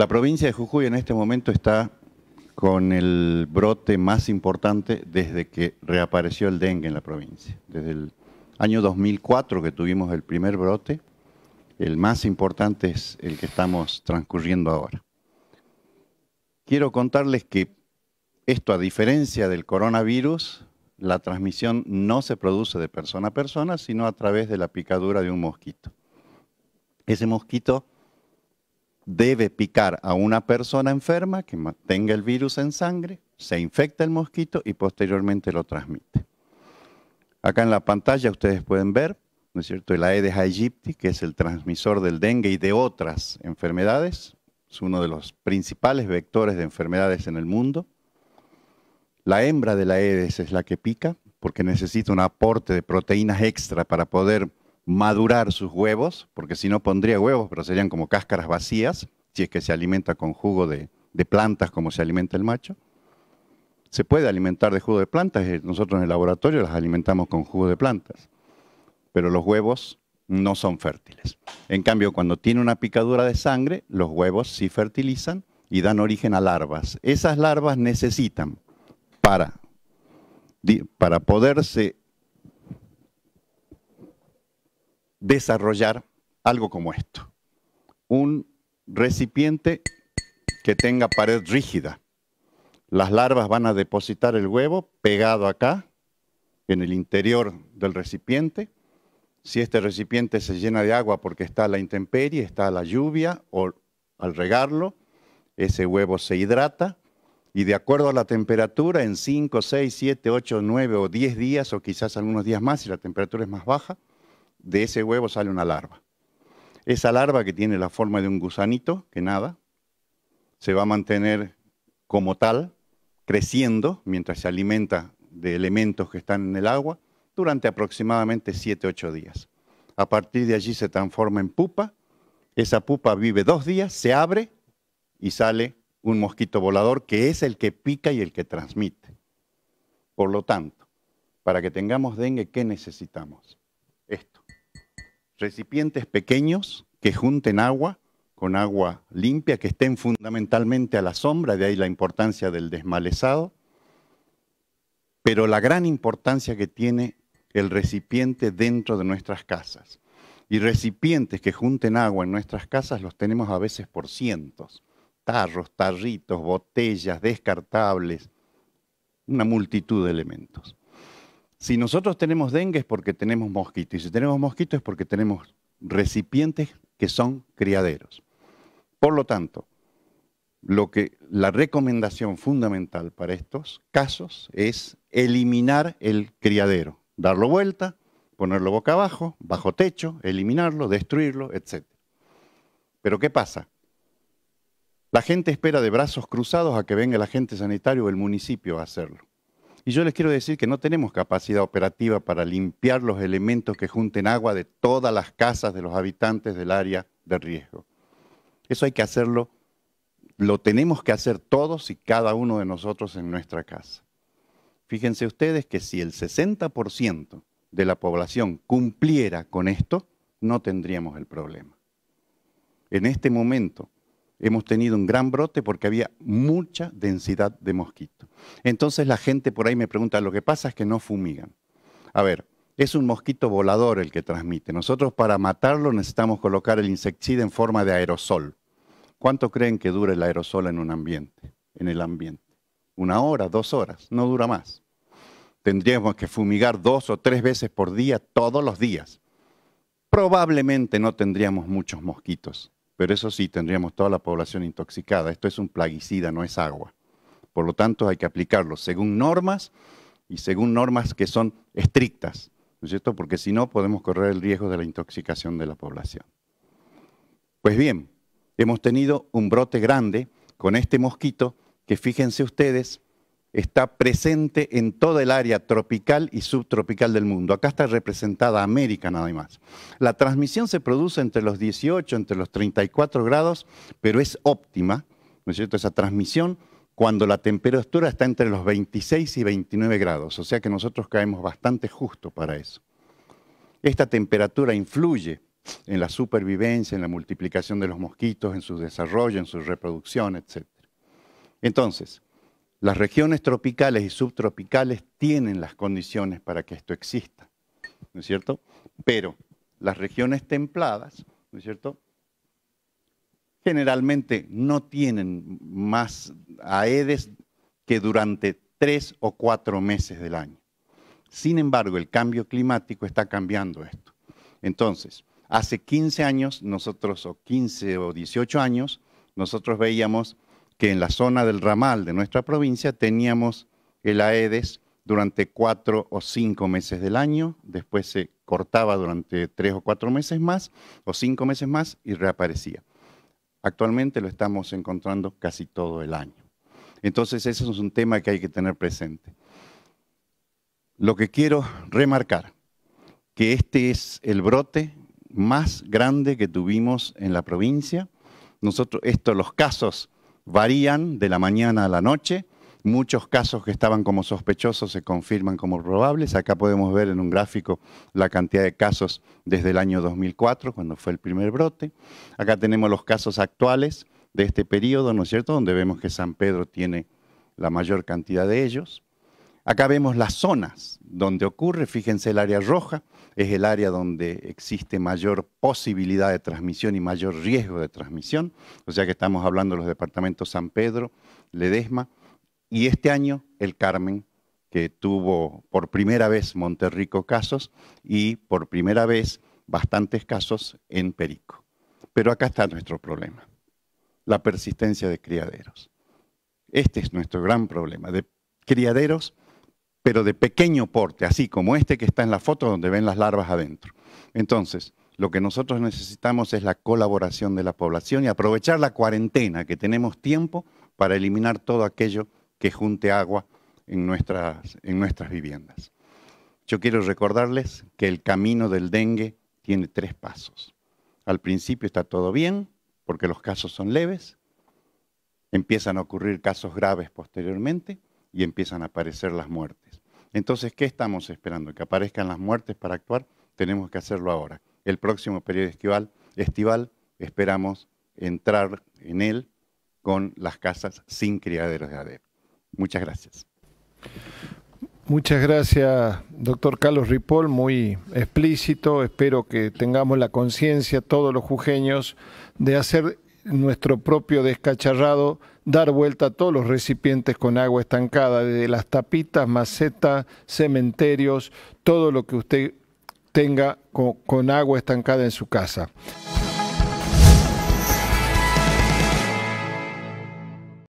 La provincia de Jujuy en este momento está con el brote más importante desde que reapareció el dengue en la provincia. Desde el año 2004 que tuvimos el primer brote, el más importante es el que estamos transcurriendo ahora. Quiero contarles que esto, a diferencia del coronavirus, la transmisión no se produce de persona a persona, sino a través de la picadura de un mosquito. Ese mosquito debe picar a una persona enferma que tenga el virus en sangre, se infecta el mosquito y posteriormente lo transmite. Acá en la pantalla ustedes pueden ver, ¿no es cierto?, el Aedes aegypti, que es el transmisor del dengue y de otras enfermedades, es uno de los principales vectores de enfermedades en el mundo. La hembra de la Aedes es la que pica, porque necesita un aporte de proteínas extra para poder madurar sus huevos, porque si no pondría huevos, pero serían como cáscaras vacías, si es que se alimenta con jugo de, plantas como se alimenta el macho. Se puede alimentar de jugo de plantas, eh, nosotros en el laboratorio las alimentamos con jugo de plantas, pero los huevos no son fértiles. En cambio, cuando tiene una picadura de sangre, los huevos sí fertilizan y dan origen a larvas. Esas larvas necesitan para, para poderse desarrollar algo como esto. Un recipiente que tenga pared rígida. Las larvas van a depositar el huevo pegado acá, en el interior del recipiente. Si este recipiente se llena de agua porque está a la intemperie, está a la lluvia o al regarlo, ese huevo se hidrata y de acuerdo a la temperatura, en 5, 6, 7, 8, 9 o 10 días o quizás algunos días más si la temperatura es más baja, de ese huevo sale una larva. Esa larva que tiene la forma de un gusanito, que nada, se va a mantener como tal, creciendo mientras se alimenta de elementos que están en el agua durante aproximadamente 7-8 días. A partir de allí se transforma en pupa, esa pupa vive dos días, se abre y sale un mosquito volador que es el que pica y el que transmite. Por lo tanto, para que tengamos dengue, ¿qué necesitamos? Recipientes pequeños que junten agua con agua limpia, que estén fundamentalmente a la sombra, de ahí la importancia del desmalezado, pero la gran importancia que tiene el recipiente dentro de nuestras casas. Y recipientes que junten agua en nuestras casas los tenemos a veces por cientos. Tarros, tarritos, botellas, descartables, una multitud de elementos. Si nosotros tenemos dengue es porque tenemos mosquitos y si tenemos mosquitos es porque tenemos recipientes que son criaderos. Por lo tanto, lo que la recomendación fundamental para estos casos es eliminar el criadero, darlo vuelta, ponerlo boca abajo, bajo techo, eliminarlo, destruirlo, etc. Pero ¿qué pasa? La gente espera de brazos cruzados a que venga el agente sanitario o el municipio a hacerlo. Y yo les quiero decir que no tenemos capacidad operativa para limpiar los elementos que junten agua de todas las casas de los habitantes del área de riesgo. Eso hay que hacerlo, lo tenemos que hacer todos y cada uno de nosotros en nuestra casa. Fíjense ustedes que si el 60% de la población cumpliera con esto, no tendríamos el problema. En este momento, hemos tenido un gran brote porque había mucha densidad de mosquitos. Entonces la gente por ahí me pregunta, lo que pasa es que no fumigan. A ver, es un mosquito volador el que transmite. Nosotros para matarlo necesitamos colocar el insecticida en forma de aerosol. ¿Cuánto creen que dura el aerosol en un ambiente, en el ambiente? Una hora, dos horas, no dura más. Tendríamos que fumigar dos o tres veces por día, todos los días. Probablemente no tendríamos muchos mosquitos pero eso sí, tendríamos toda la población intoxicada. Esto es un plaguicida, no es agua. Por lo tanto, hay que aplicarlo según normas y según normas que son estrictas, ¿no es cierto? Porque si no, podemos correr el riesgo de la intoxicación de la población. Pues bien, hemos tenido un brote grande con este mosquito que fíjense ustedes, está presente en toda el área tropical y subtropical del mundo. Acá está representada América nada más. La transmisión se produce entre los 18, entre los 34 grados, pero es óptima, ¿no es cierto? Esa transmisión cuando la temperatura está entre los 26 y 29 grados, o sea que nosotros caemos bastante justo para eso. Esta temperatura influye en la supervivencia, en la multiplicación de los mosquitos, en su desarrollo, en su reproducción, etc. Entonces, las regiones tropicales y subtropicales tienen las condiciones para que esto exista, ¿no es cierto? Pero las regiones templadas, ¿no es cierto? Generalmente no tienen más aedes que durante tres o cuatro meses del año. Sin embargo, el cambio climático está cambiando esto. Entonces, hace 15 años, nosotros, o 15 o 18 años, nosotros veíamos que en la zona del ramal de nuestra provincia teníamos el Aedes durante cuatro o cinco meses del año, después se cortaba durante tres o cuatro meses más, o cinco meses más, y reaparecía. Actualmente lo estamos encontrando casi todo el año. Entonces, ese es un tema que hay que tener presente. Lo que quiero remarcar, que este es el brote más grande que tuvimos en la provincia. Nosotros, esto, los casos varían de la mañana a la noche. Muchos casos que estaban como sospechosos se confirman como probables. Acá podemos ver en un gráfico la cantidad de casos desde el año 2004, cuando fue el primer brote. Acá tenemos los casos actuales de este periodo, ¿no es cierto?, donde vemos que San Pedro tiene la mayor cantidad de ellos. Acá vemos las zonas donde ocurre, fíjense el área roja, es el área donde existe mayor posibilidad de transmisión y mayor riesgo de transmisión, o sea que estamos hablando de los departamentos San Pedro, Ledesma, y este año el Carmen, que tuvo por primera vez Monterrico casos y por primera vez bastantes casos en Perico. Pero acá está nuestro problema, la persistencia de criaderos. Este es nuestro gran problema, de criaderos pero de pequeño porte, así como este que está en la foto donde ven las larvas adentro. Entonces, lo que nosotros necesitamos es la colaboración de la población y aprovechar la cuarentena, que tenemos tiempo para eliminar todo aquello que junte agua en nuestras, en nuestras viviendas. Yo quiero recordarles que el camino del dengue tiene tres pasos. Al principio está todo bien, porque los casos son leves, empiezan a ocurrir casos graves posteriormente y empiezan a aparecer las muertes. Entonces, ¿qué estamos esperando? ¿Que aparezcan las muertes para actuar? Tenemos que hacerlo ahora. El próximo periodo estival, estival esperamos entrar en él con las casas sin criaderos de ADEP. Muchas gracias. Muchas gracias, doctor Carlos Ripoll, muy explícito. Espero que tengamos la conciencia, todos los jujeños, de hacer nuestro propio descacharrado, dar vuelta a todos los recipientes con agua estancada, desde las tapitas, macetas, cementerios, todo lo que usted tenga con, con agua estancada en su casa.